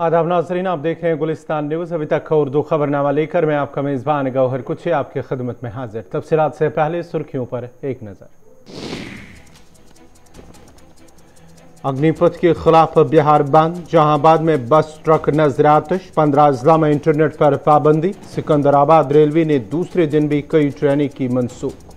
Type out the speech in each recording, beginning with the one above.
आदाब नाजरीन, आप देख रहे हैं गुलिस्तान न्यूज़। अभी तक उर्दू खबरनामा लेकर मैं आपका मेज़बान गौहर कुछ आपकी खदमत में हाजिर। तफसीत से पहले सुर्खियों पर एक नज़र। अग्निपथ के खिलाफ बिहार बंद, जहांबाद में बस, ट्रक नज़र आतश पंद्रह अजला में इंटरनेट पर पाबंदी। सिकंदराबाद रेलवे ने दूसरे दिन भी कई ट्रेनें की मनसूख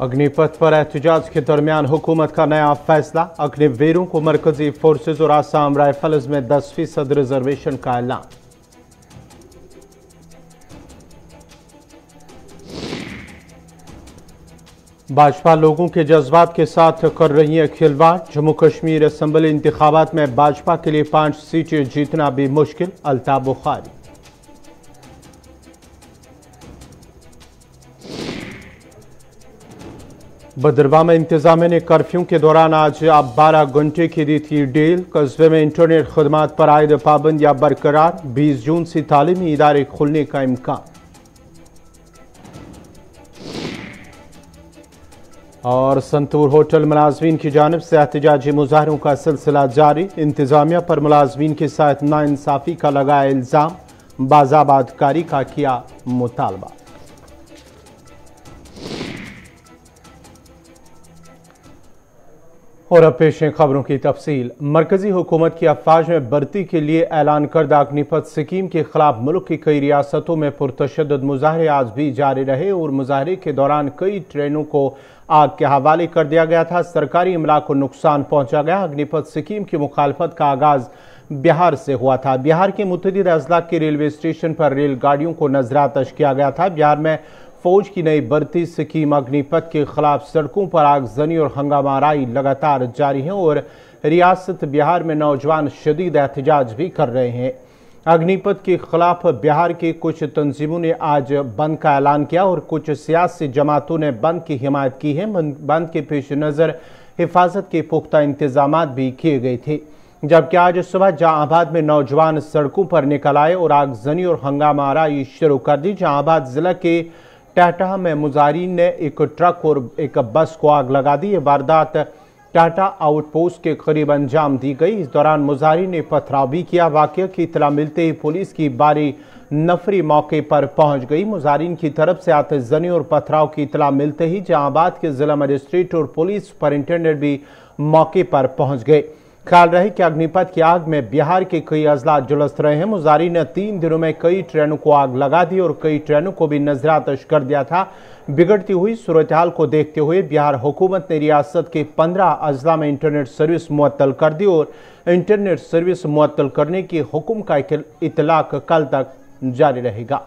अग्निपथ पर एहतजाज के दरमियान हुकूमत का नया फैसला। अग्निवीरों को मरकजी फोर्सेज और आसाम राइफल्स में दस फ़ीसद रिजर्वेशन का ऐलान। भाजपा लोगों के जज्बात के साथ कर रही है खिलवाड़। जम्मू कश्मीर असम्बली इंतबात में भाजपा के लिए पाँच सीटें जीतना भी मुश्किल अल्ताफ बुखारी। बदरवा में इंतजामिया ने कर्फ्यू के दौरान आज अब बारह घंटे की दी थी डील। कस्बे में इंटरनेट खदमात पर आयद पाबंदियाँ बरकरार, बीस जून से तालीमी इदारे खुलने का इम्कान। और संतूर होटल मुलाजमीन की जानब से एहतजाजी मुजाहरों का सिलसिला जारी। इंतजामिया पर मुलाजमीन के साथ नाइंसाफ़ी का लगाया इल्ज़ाम। बाजाबादकारी का किया मुतालबा। और अब पेश है खबरों की तफसील। मरकजी हुकूमत की अफवाज में भर्ती के लिए ऐलान करदा अग्निपथ स्कीम के खिलाफ मुल्क की कई रियासतों में पुरतशद मुजाहरे आज भी जारी रहे और मुजाहरे के दौरान कई ट्रेनों को आग के हवाले कर दिया गया था। सरकारी इमला को नुकसान पहुँचा गया। अग्निपथ स्कीम की मुखालफत का आगाज़ बिहार से हुआ था। बिहार के मुतद अजला के रेलवे स्टेशन पर रेलगाड़ियों को नजरातश किया गया था। बिहार में फौज की नई भर्ती स्कीम अग्निपथ के खिलाफ सड़कों पर आगजनी और हंगामाराई लगातार जारी है और रियासत बिहार में नौजवान शदीद एहतजाज भी कर रहे हैं। अग्निपथ के खिलाफ बिहार के कुछ तंजीमों ने आज बंद का ऐलान किया और कुछ सियासी जमातों ने बंद की हिमायत की है। बंद के पेश नज़र हिफाजत के पुख्ता इंतज़ाम भी किए गए थे। जबकि आज सुबह जहांबाद में नौजवान सड़कों पर निकल आए और आगजनी और हंगामाराई शुरू कर दी। जहांबाद जिला के टाटा में मुजारिन ने एक ट्रक और एक बस को आग लगा दी। ये वारदात टाटा आउटपोस्ट के करीब अंजाम दी गई। इस दौरान मुजारिन ने पथराव भी किया। वाक्य की इतला मिलते ही पुलिस की बारी नफरी मौके पर पहुँच गई। मुजारिन की तरफ़ से आतजनी और पथराव की इतला मिलते ही जहांबाद के जिला मजिस्ट्रेट और पुलिस सुपरिंटेंडेंट भी मौके पर पहुँच गए। ख्याल रहे कि अग्निपथ की आग में बिहार के कई अजला जुलस रहे हैं। मुजारी ने तीन दिनों में कई ट्रेनों को आग लगा दी और कई ट्रेनों को भी नजरातश कर दिया था। बिगड़ती हुई सूरत हाल को देखते हुए बिहार हुकूमत ने रियासत के पंद्रह अजला में इंटरनेट सर्विस मुअत्तल कर दी और इंटरनेट सर्विस मुअत्तल करने के हुक्म का इतलाक कल तक जारी रहेगा।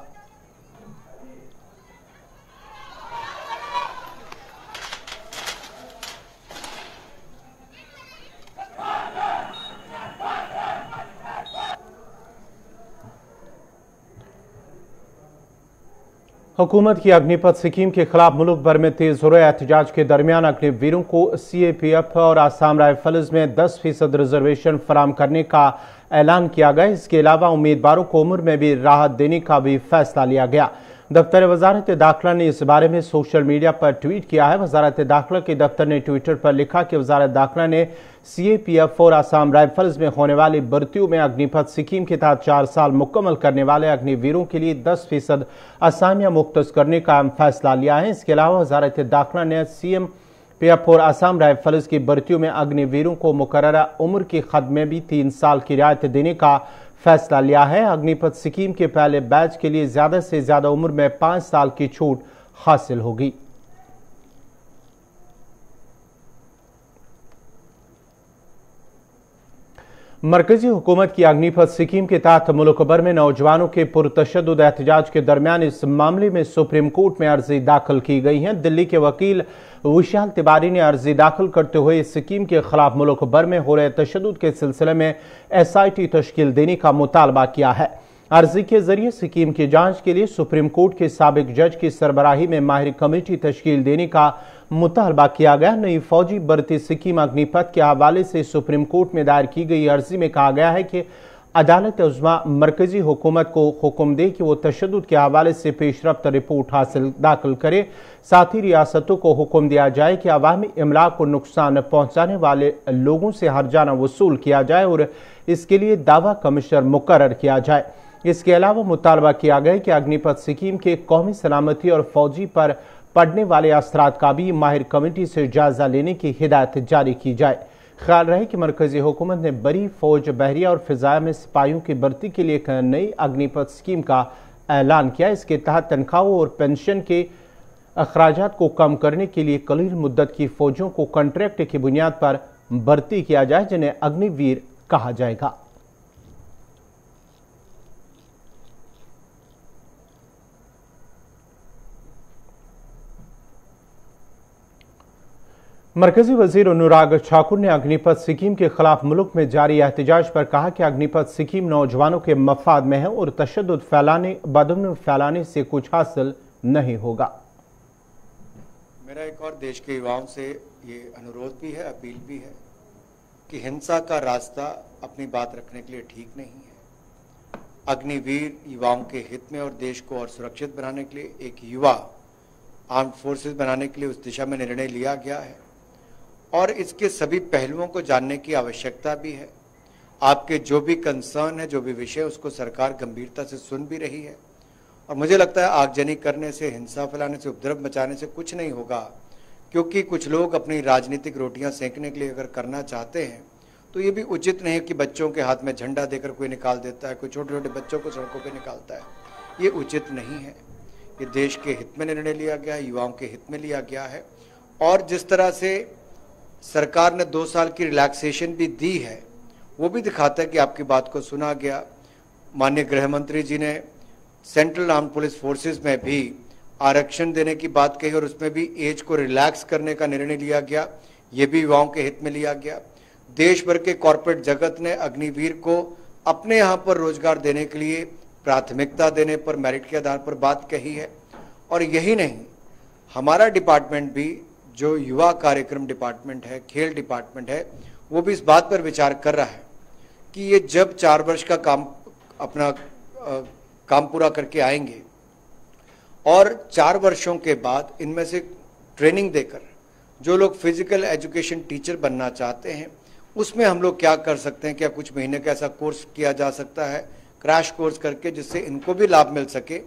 हुकूमत की अग्निपथ स्कीम के खिलाफ मुल्क भर में तेज हो रहे एहतजाज के दरमियान अग्निवीरों को सी ए पी एफ़ और आसाम राइफल्स में दस फ़ीसद रिजर्वेशन फराम करने का ऐलान किया गया। इसके अलावा उम्मीदवारों को उम्र में भी राहत देने का भी फैसला लिया गया। दफ्तर वजारत दाखिला ने इस बारे में सोशल मीडिया पर ट्वीट किया है। वजारत दाखिला के दफ्तर ने ट्विटर पर लिखा कि वजारत दाखिला ने सी ए पी एफ़ और आसाम राइफल्स में होने वाली भर्तियों में अग्निपथ स्कीम के तहत चार साल मुकम्मल करने वाले अग्निवीरों के लिए दस फ़ीसद आसामियाँ मुख्त करने का फैसला लिया है। इसके अलावा वजारत दाखिला ने सी एम पी एफ़ और आसाम राइफल्स की भर्तियों में अग्निवीरों को मुकर उम्र की खद में भी तीन साल की रियायत देने का फैसला लिया है। अग्निपथ स्कीम के पहले बैच के लिए ज़्यादा से ज़्यादा उम्र में पाँच साल की छूट हासिल होगी। मरकजी हुकूमत की अग्निपथ स्कीम के तहत मुल्क भर में नौजवानों के पुरतशद एहतजाज के दरमियान इस मामले में सुप्रीम कोर्ट में अर्जी दाखिल की गई है। दिल्ली के वकील विशाल तिवारी ने अर्जी दाखिल करते हुए इस स्कीम के खिलाफ मुल्क भर में हो रहे तशद के सिलसिले में एस आई टी तश्कील देने का मुतालबा किया है। अर्जी के ज़रिए स्कीम की जाँच के लिए सुप्रीम कोर्ट के सबक जज की सरबराही में माहिर कमेटी तश्कील देने का मुतालबा किया गया। नई फौजी भर्ती स्कीम अग्निपथ के हवाले से सुप्रीम कोर्ट में दायर की गई अर्जी में कहा गया है कि अदालत उजमा मरकजी हुकूमत को हुक्म दे कि वो तशद के हवाले से पेशरफ रिपोर्ट हासिल, दाखिल करे। साथ ही रियासतों को हुक्म दिया जाए कि अवामी इमला को नुकसान पहुँचाने वाले लोगों से हर जाना वसूल किया जाए और इसके लिए दावा कमिश्नर मुकर किया जाए। इसके अलावा मुतालबा किया गया कि अग्निपथ सिक्किम के कौमी सलामती और फौजी पर पड़ने वाले असरात का भी माहिर कमेटी से जायजा लेने की हिदायत जारी की जाए। ख्याल रहे कि मरकजी हुकूमत ने बड़ी फौज बहरिया और फिजाया में सिपाहियों की भर्ती के लिए एक नई अग्निपथ स्कीम का ऐलान किया। इसके तहत तनख्वाहों और पेंशन के अखराज को कम करने के लिए कलील मुद्दत की फौजों को कॉन्ट्रैक्ट की बुनियाद पर भर्ती किया जाए, जिन्हें अग्निवीर कहा जाएगा। मरकजी वज़ीर अनुराग ठाकुर ने अग्निपथ सिक्किम के खिलाफ मुल्क में जारी एहतजाज पर कहा कि अग्निपथ सिक्किम नौजवानों के मफाद में है और तशद फैलाने बदम फैलाने से कुछ हासिल नहीं होगा। मेरा एक और देश के युवाओं से ये अनुरोध भी है, अपील भी है कि हिंसा का रास्ता अपनी बात रखने के लिए ठीक नहीं है। अग्निवीर युवाओं के हित में और देश को और सुरक्षित बनाने के लिए एक युवा आर्म फोर्सेस बनाने के लिए उस दिशा में निर्णय लिया गया है। और इसके सभी पहलुओं को जानने की आवश्यकता भी है। आपके जो भी कंसर्न है, जो भी विषय, उसको सरकार गंभीरता से सुन भी रही है। और मुझे लगता है आगजनी करने से, हिंसा फैलाने से, उपद्रव मचाने से कुछ नहीं होगा। क्योंकि कुछ लोग अपनी राजनीतिक रोटियाँ सेंकने के लिए अगर करना चाहते हैं तो ये भी उचित नहीं कि बच्चों के हाथ में झंडा देकर कोई निकाल देता है, कोई छोटे छोटे बच्चों को सड़कों पर निकालता है। ये उचित नहीं है। ये देश के हित में निर्णय लिया गया है, युवाओं के हित में लिया गया है। और जिस तरह से सरकार ने दो साल की रिलैक्सेशन भी दी है। वो भी दिखाता है कि आपकी बात को सुना गया। माननीय गृह मंत्री जी ने सेंट्रल आर्म पुलिस फोर्सेस में भी आरक्षण देने की बात कही और उसमें भी एज को रिलैक्स करने का निर्णय लिया गया। ये भी युवाओं के हित में लिया गया। देश भर के कॉरपोरेट जगत ने अग्निवीर को अपने यहाँ पर रोज़गार देने के लिए प्राथमिकता देने पर मेरिट के आधार पर बात कही है। और यही नहीं, हमारा डिपार्टमेंट भी जो युवा कार्यक्रम डिपार्टमेंट है खेल डिपार्टमेंट है वो भी इस बात पर विचार कर रहा है कि ये जब चार वर्ष का काम अपना आ, काम पूरा करके आएँगे और चार वर्षों के बाद इनमें से ट्रेनिंग देकर जो लोग फ़िज़िकल एजुकेशन टीचर बनना चाहते हैं उसमें हम लोग क्या कर सकते हैं? क्या कुछ महीने का ऐसा कोर्स किया जा सकता है? क्रैश कोर्स करके जिससे इनको भी लाभ मिल सके।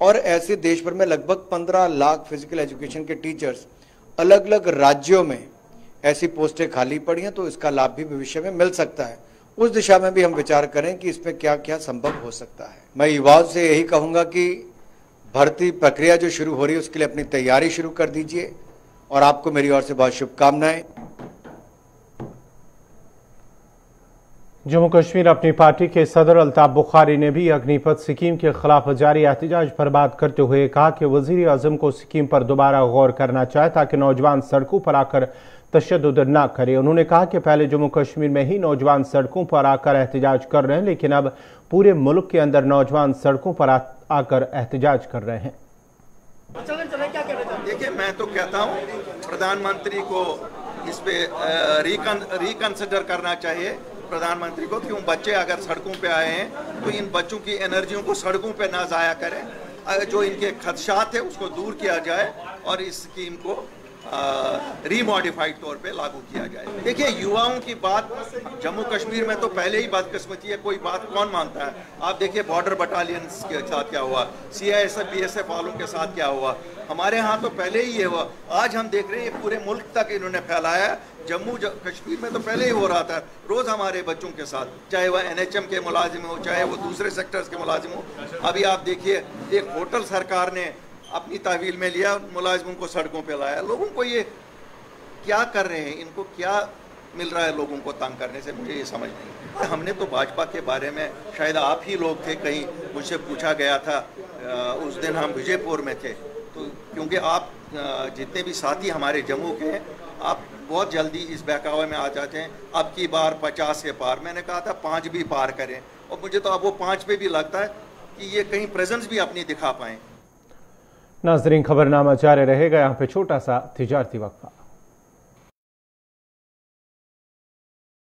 और ऐसे देश भर में लगभग पंद्रह लाख फ़िज़िकल एजुकेशन के टीचर्स अलग अलग राज्यों में ऐसी पोस्टें खाली पड़ी हैं तो इसका लाभ भी भविष्य में मिल सकता है। उस दिशा में भी हम विचार करें कि इसमें क्या क्या संभव हो सकता है। मैं युवाओं से यही कहूँगा कि भर्ती प्रक्रिया जो शुरू हो रही है, उसके लिए अपनी तैयारी शुरू कर दीजिए, और आपको मेरी ओर से बहुत शुभकामनाएँ। जम्मू कश्मीर अपनी पार्टी के सदर अल्ताफ बुखारी ने भी अग्निपथ सिक्किम के खिलाफ जारी एहतजाज पर बात करते हुए कहा कि वज़ीर अजम को सिक्किम पर दोबारा गौर करना चाहे ताकि नौजवान सड़कों पर आकर तशद न करे। उन्होंने कहा कि पहले जम्मू कश्मीर में ही नौजवान सड़कों पर आकर एहतजाज कर रहे हैं लेकिन अब पूरे मुल्क के अंदर नौजवान सड़कों पर आकर एहतजाज कर रहे हैं। देखिए मैं तो कहता हूँ प्रधानमंत्री को इस पे रिकन, रिकंसिडर करना चाहिए। प्रधानमंत्री को कि उन बच्चे अगर सड़कों पे आए हैं तो इन बच्चों की एनर्जियों को सड़कों पे ना ज़ाया करें। जो इनके खदशात है, उसको दूर किया जाए और इस स्कीम को रीमोडिफाइड तौर पे लागू किया जाए। देखिए, युवाओं की बात जम्मू कश्मीर में तो पहले ही बदकस्मती है, कोई बात कौन मानता है? आप देखिए बॉर्डर बटालियन के साथ क्या हुआ? C I S F B S F वालों के साथ क्या हुआ? हमारे यहाँ तो पहले ही ये हुआ। आज हम देख रहे हैं पूरे मुल्क तक इन्होंने फैलाया जम्मू कश्मीर में तो पहले ही हो रहा था। रोज़ हमारे बच्चों के साथ, चाहे वह एनएचएम के मुलाजिम हो, चाहे वो दूसरे सेक्टर्स के मुलाजिम हो। अभी आप देखिए, एक होटल सरकार ने अपनी तहवील में लिया, मुलाजिमों को सड़कों पर लाया। लोगों को ये क्या कर रहे हैं? इनको क्या मिल रहा है लोगों को तंग करने से? मुझे ये समझ नहीं। हमने तो भाजपा के बारे में, शायद आप ही लोग थे, कहीं मुझसे पूछा गया था उस दिन हम विजयपुर में थे। तो क्योंकि आप जितने भी साथी हमारे जम्मू के हैं, आप बहुत जल्दी इस बहकावे में आ जाते हैं। अब की बार पचास के पार। मैंने कहा था, पाँच भी पार करें। और मुझे तो अब वो पाँच पे भी लगता है कि ये कहीं प्रेजेंस भी अपनी दिखा पाएँ। नाजरीन खबरनामा जारी रहेगा। यहाँ पे छोटा सा तिजारती वक्फा।